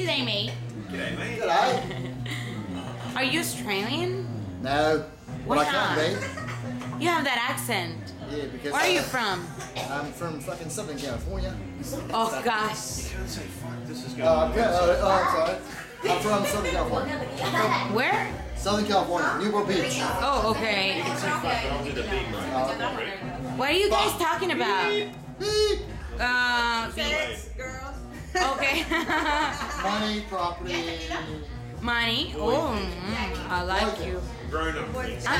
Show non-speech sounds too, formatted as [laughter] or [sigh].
G'day, mate. G'day, mate. G'day. Are you Australian? No, Why well I not? can be. [laughs] You have that accent. Yeah, because Where are you from? I'm from fucking Southern California. Oh gosh. You can't say fuck, this is going Oh, on. I'm, oh, oh, I'm sorry. I'm from Southern California. Where? Southern California, Newport Beach. Oh, okay. You can say fuck, but I'll do the big mate. Uh, What are you guys talking about? beep. Uh, Sex, girls. Okay. [laughs] Money, property. Money. Oh, mm, I like you. Grown up things. I'm